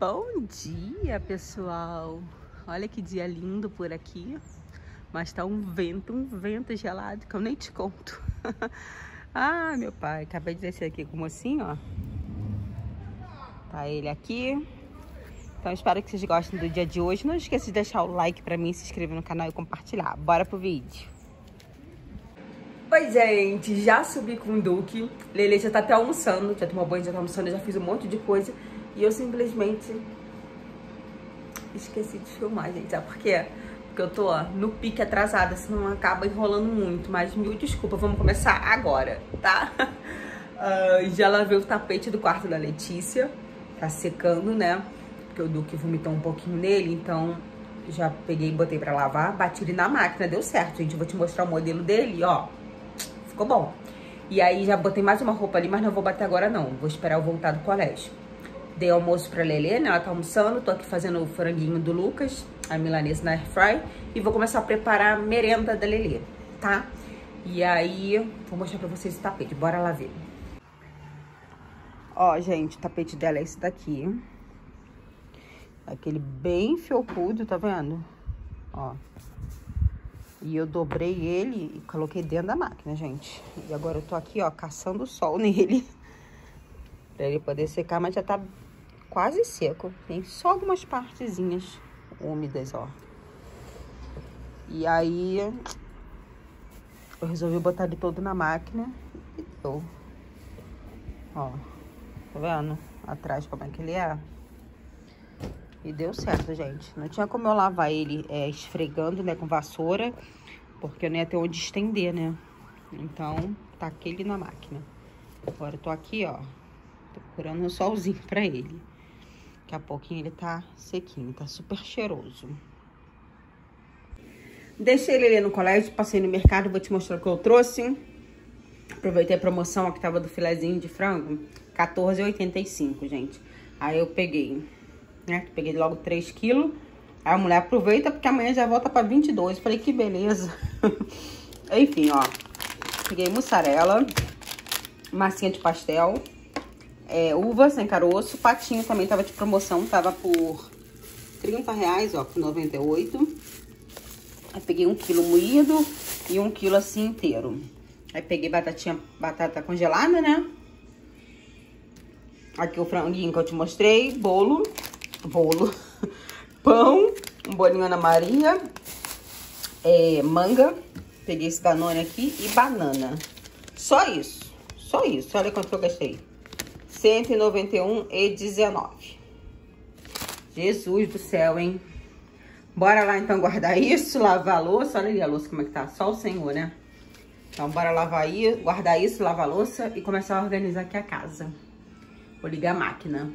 Bom dia, pessoal! Olha que dia lindo por aqui, mas tá um vento, um vento gelado que eu nem te conto. ah, meu pai, acabei de descer aqui com o mocinho, ó. Tá ele aqui. Então espero que vocês gostem do dia de hoje. Não esqueça de deixar o like pra mim, se inscrever no canal e compartilhar. Bora pro vídeo! Oi, gente, já subi com o Duque. Lele já tá até almoçando, já tomou banho, já tá almoçando, já fiz um monte de coisa. E eu simplesmente esqueci de filmar, gente. Sabe por quê? Porque eu tô ó, no pique atrasada, senão acaba enrolando muito. Mas mil desculpa, vamos começar agora, tá? Uh, já lavei o tapete do quarto da Letícia. Tá secando, né? Porque o Duque vomitou um pouquinho nele, então já peguei e botei pra lavar. Bati ele na máquina, deu certo, gente. Eu vou te mostrar o modelo dele, ó. Ficou bom. E aí já botei mais uma roupa ali, mas não vou bater agora não. Vou esperar eu voltar do colégio. Dei almoço pra Lelê, né? Ela tá almoçando. Tô aqui fazendo o franguinho do Lucas, a milanesa na airfry. E vou começar a preparar a merenda da Lelê, tá? E aí, vou mostrar pra vocês o tapete. Bora lá ver. Ó, gente, o tapete dela é esse daqui. Aquele bem felpudo, tá vendo? Ó. E eu dobrei ele e coloquei dentro da máquina, gente. E agora eu tô aqui, ó, caçando o sol nele. pra ele poder secar, mas já tá quase seco. Tem só algumas partezinhas úmidas, ó. E aí eu resolvi botar ele todo na máquina e deu. Ó, tá vendo? Atrás como é que ele é. E deu certo, gente. Não tinha como eu lavar ele é, esfregando, né, com vassoura, porque eu não ia ter onde estender, né? Então, taquei ele na máquina. Agora eu tô aqui, ó, procurando um solzinho pra ele. Daqui a pouquinho ele tá sequinho, tá super cheiroso. Deixei ele no colégio, passei no mercado, vou te mostrar o que eu trouxe. Aproveitei a promoção que tava do filezinho de frango, R$14,85, gente. Aí eu peguei né? Peguei logo 3 quilos. Aí a mulher aproveita porque amanhã já volta pra 22. Falei, que beleza. Enfim, ó. Peguei mussarela, massinha de pastel, é, uva sem caroço, patinho também tava de promoção, tava por 30 reais, ó, por 98. Aí peguei um quilo moído e um quilo assim inteiro. Aí peguei batatinha, batata congelada, né? Aqui o franguinho que eu te mostrei, bolo, bolo, pão, um bolinho Ana Maria, é, manga, peguei esse Danone aqui e banana. Só isso, só isso. Olha quanto eu gastei. 191,19. Jesus do céu, hein? Bora lá então guardar isso, lavar a louça. Olha ali a louça como é que tá, só o Senhor, né? Então bora lavar aí, guardar isso, lavar a louça e começar a organizar aqui a casa. Vou ligar a máquina.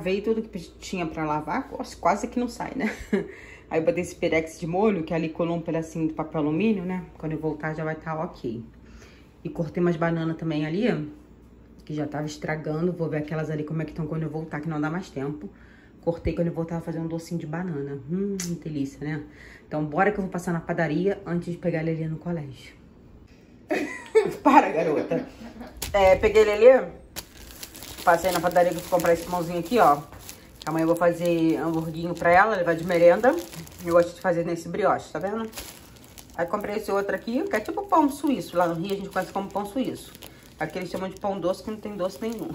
Lavei tudo que tinha pra lavar, quase que não sai, né? Aí eu botei esse perex de molho, que ali colou um pedacinho de papel alumínio, né? Quando eu voltar já vai estar tá ok. E cortei umas bananas também ali, ó, que já tava estragando. Vou ver aquelas ali como é que estão quando eu voltar, que não dá mais tempo. Cortei quando eu voltar a fazer um docinho de banana. Hum, delícia, né? Então bora que eu vou passar na padaria antes de pegar a Lelê no colégio. Para, garota. É, peguei Lelê, passei na padaria que comprar esse pãozinho aqui, ó. Amanhã eu vou fazer hamburguinho pra ela, levar de merenda. Eu gosto de fazer nesse brioche, tá vendo? Aí comprei esse outro aqui, que é tipo pão suíço. Lá no Rio a gente conhece como pão suíço. Aqui eles chamam de pão doce, que não tem doce nenhum.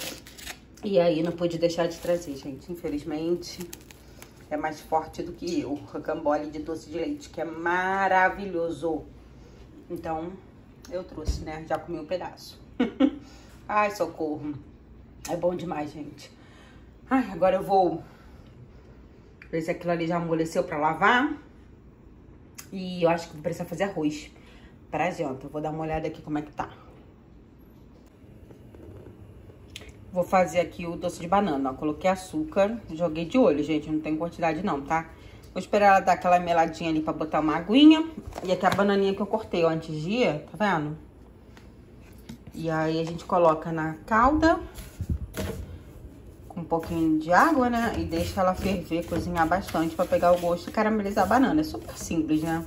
e aí não pude deixar de trazer, gente. Infelizmente, é mais forte do que eu. Rocambole de doce de leite, que é maravilhoso. Então, eu trouxe, né? Já comi um pedaço. Ai, socorro. É bom demais, gente. Ai, agora eu vou ver se aquilo ali já amoleceu pra lavar. E eu acho que vou precisar fazer arroz pra janta. vou dar uma olhada aqui como é que tá. Vou fazer aqui o doce de banana, ó. Coloquei açúcar, joguei de olho, gente. Não tem quantidade não, tá? Vou esperar ela dar aquela meladinha ali pra botar uma aguinha. E aqui a bananinha que eu cortei ó, antes de ir, tá vendo? E aí a gente coloca na calda com um pouquinho de água, né? E deixa ela ferver, cozinhar bastante pra pegar o gosto e caramelizar a banana. É super simples, né?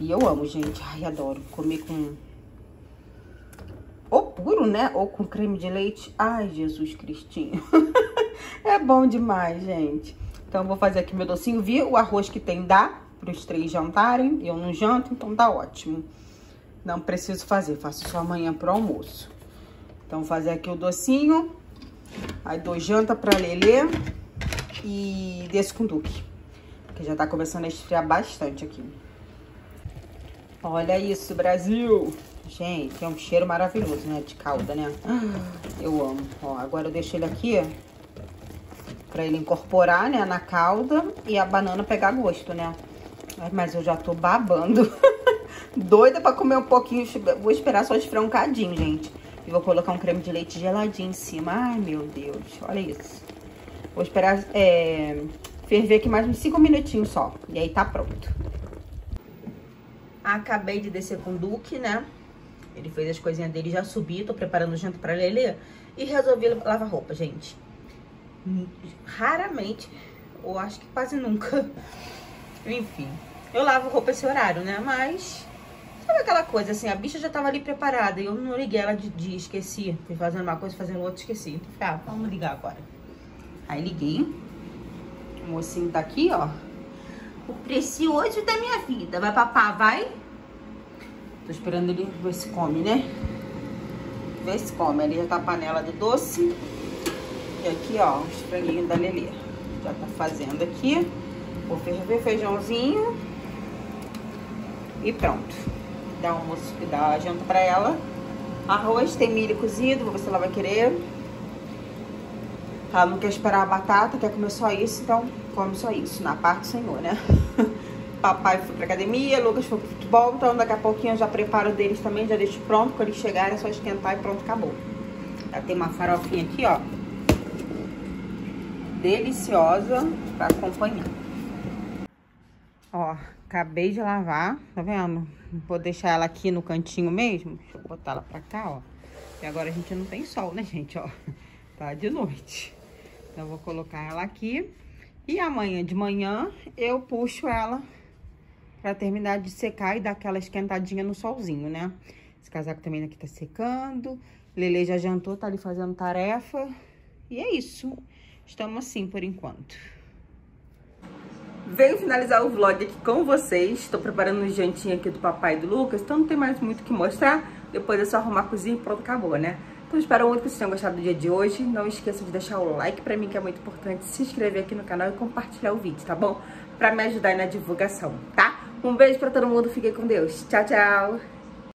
E eu amo, gente. Ai, adoro comer com... Ou puro, né? Ou com creme de leite. Ai, Jesus Cristinho. é bom demais, gente. Então, vou fazer aqui meu docinho. Vi o arroz que tem dá para os três jantarem. Eu não janto, então tá ótimo. Não preciso fazer, faço só amanhã pro almoço. Então, fazer aqui o docinho. Aí dou janta pra Lelê e desse com Duque. Que já tá começando a esfriar bastante aqui. Olha isso, Brasil! Gente, é um cheiro maravilhoso, né? De calda, né? Eu amo. Ó, agora eu deixo ele aqui, pra ele incorporar, né? Na calda e a banana pegar gosto, né? Mas eu já tô babando. Doida pra comer um pouquinho. Vou esperar só esfriar um cadinho, gente. E vou colocar um creme de leite geladinho em cima. Ai, meu Deus. Olha isso. Vou esperar é, ferver aqui mais uns 5 minutinhos só. E aí tá pronto. Acabei de descer com o Duque, né? Ele fez as coisinhas dele, já subi, tô preparando janta pra Lelê. E resolvi lavar roupa, gente. Raramente, ou acho que quase nunca. Enfim, eu lavo roupa esse horário, né? Mas Sabe aquela coisa assim, a bicha já tava ali preparada e eu não liguei ela de dia, esqueci. Fui fazendo uma coisa, fazendo outra, esqueci. Então, falei, ah, vamos ligar agora. Aí liguei. O mocinho tá aqui, ó. O precioso da minha vida. Vai papar, vai? Tô esperando ele ver se come, né? Ver se come. Ali já tá a panela do doce. E aqui, ó, os franguinhos da Lelê. Já tá fazendo aqui. Vou ferver feijãozinho. E pronto dar almoço, dar janta pra ela. Arroz, tem milho cozido, vou ver se ela vai querer. Ela não quer esperar a batata, quer comer só isso, então come só isso, na parte do Senhor, né? Papai foi pra academia, Lucas foi pro futebol, então daqui a pouquinho eu já preparo deles também, já deixo pronto. Quando eles chegarem é só esquentar e pronto, acabou. Já tem uma farofinha aqui, ó. Deliciosa pra acompanhar. Ó, acabei de lavar, tá vendo? Vou deixar ela aqui no cantinho mesmo. Deixa eu botar ela pra cá, ó. E agora a gente não tem sol, né, gente, ó. Tá de noite. Então, eu vou colocar ela aqui. E amanhã de manhã eu puxo ela pra terminar de secar e dar aquela esquentadinha no solzinho, né? Esse casaco também aqui tá secando. Lele já jantou, tá ali fazendo tarefa. E é isso. Estamos assim por enquanto. Venho finalizar o vlog aqui com vocês. Estou preparando um jantinho aqui do papai e do Lucas, então não tem mais muito o que mostrar. Depois é só arrumar a cozinha e pronto, acabou, né? Então espero muito que vocês tenham gostado do dia de hoje. Não esqueça de deixar o like pra mim, que é muito importante. Se inscrever aqui no canal e compartilhar o vídeo, tá bom? Pra me ajudar na divulgação, tá? Um beijo pra todo mundo, fiquem com Deus. Tchau, tchau!